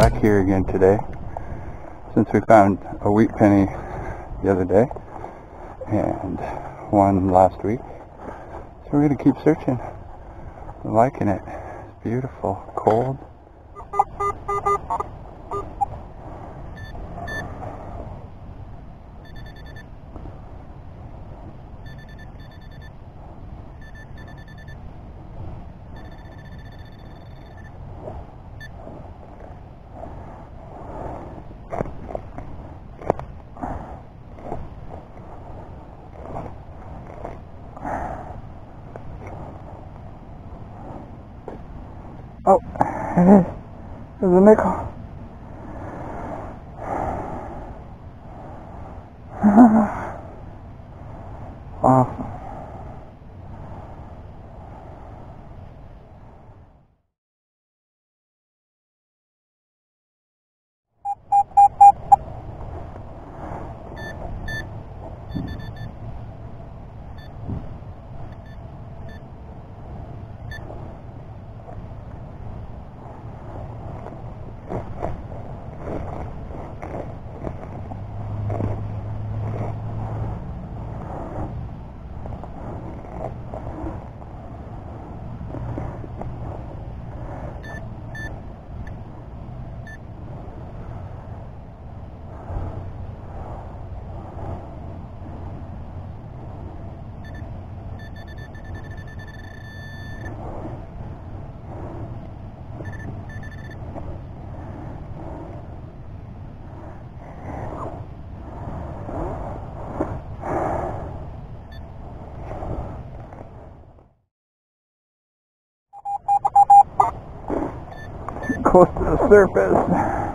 back here again today since we found a wheat penny the other day and one last week. So we're going to keep searching. I'm liking it. It's beautiful. Cold. 哎就是没ไ Close to the surface.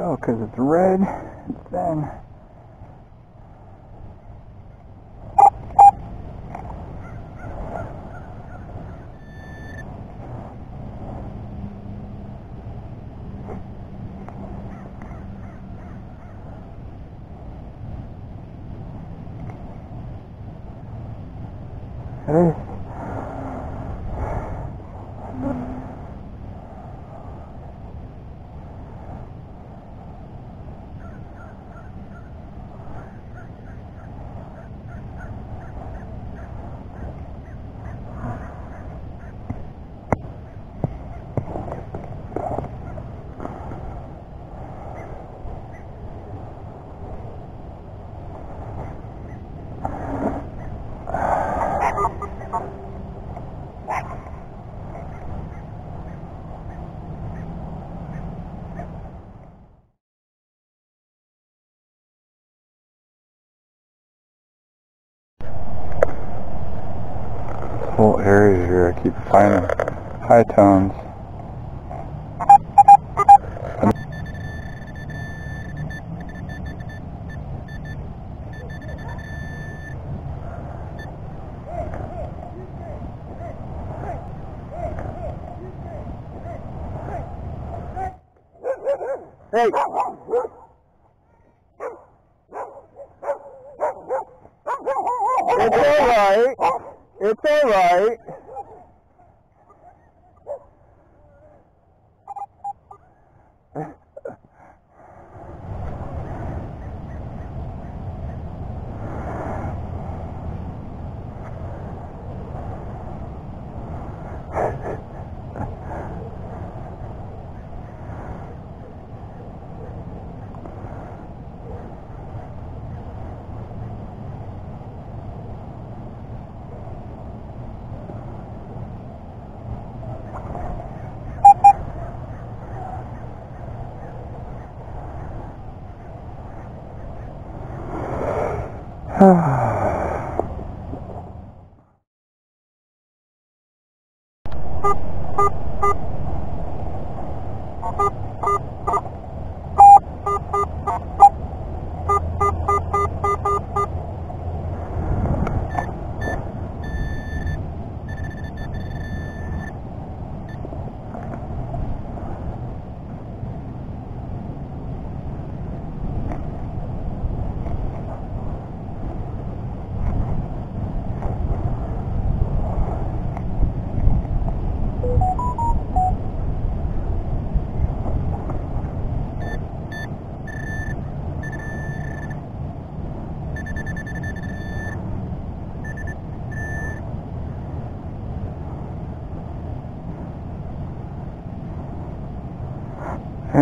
Oh, tell because it's red thin. It is. Whole area here, I keep finding high tones. Hey! It's alright. It's alright. There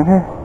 it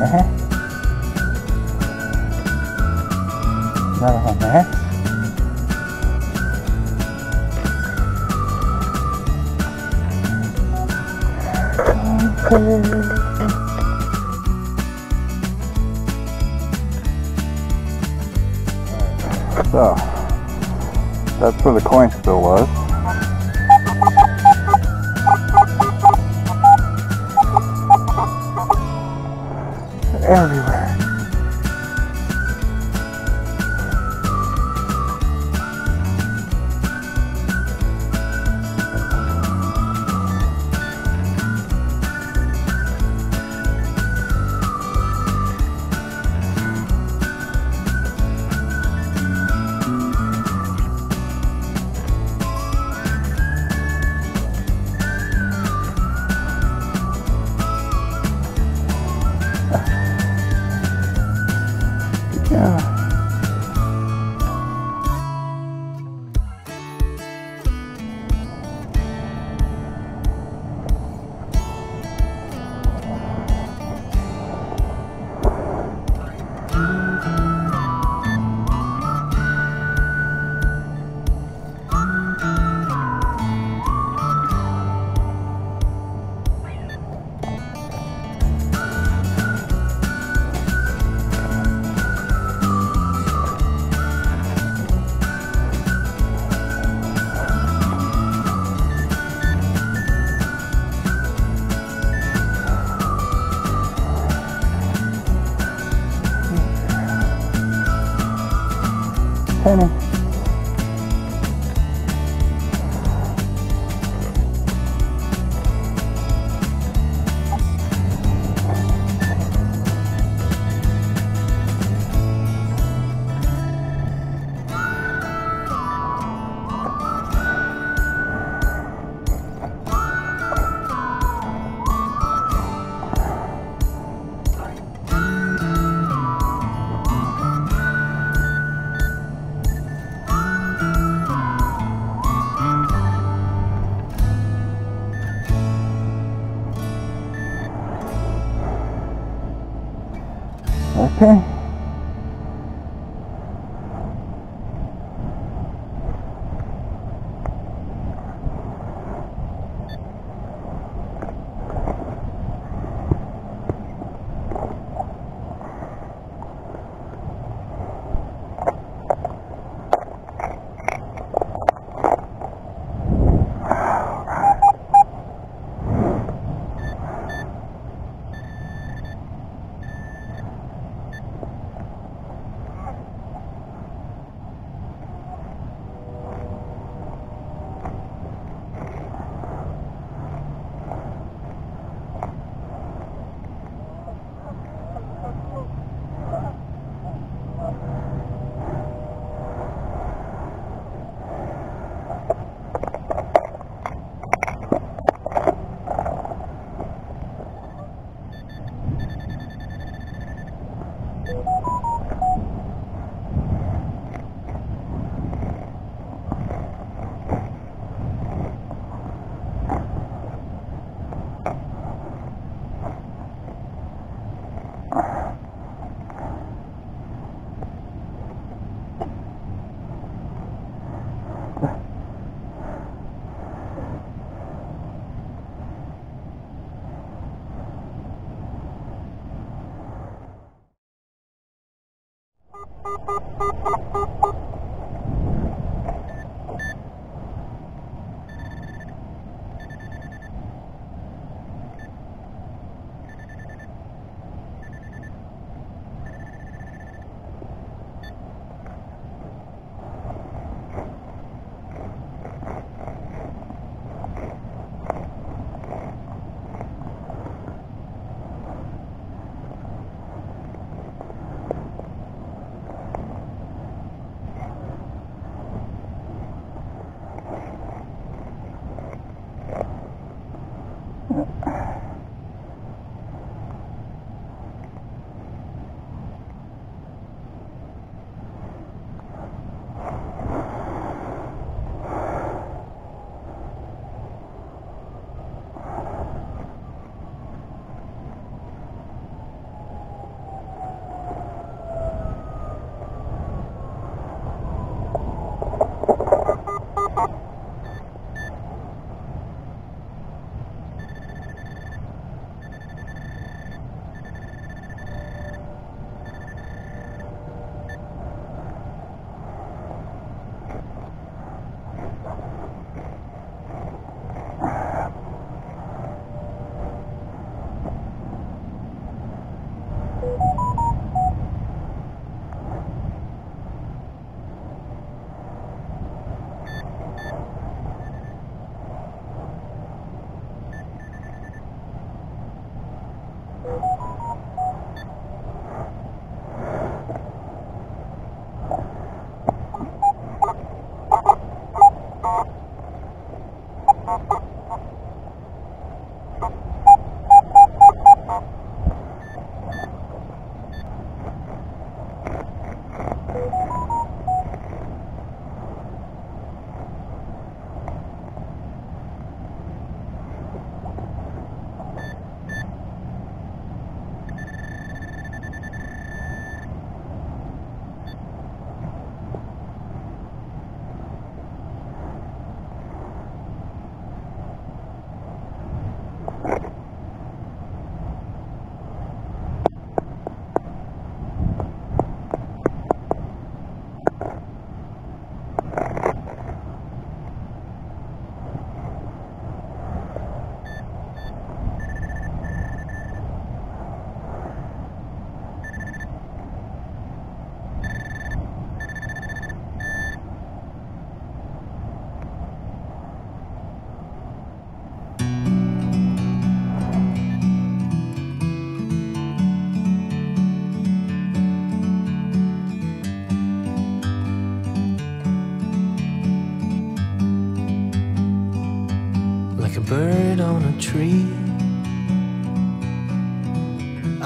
Another one there. So, that's where the coin spill was. Everywhere. Ok?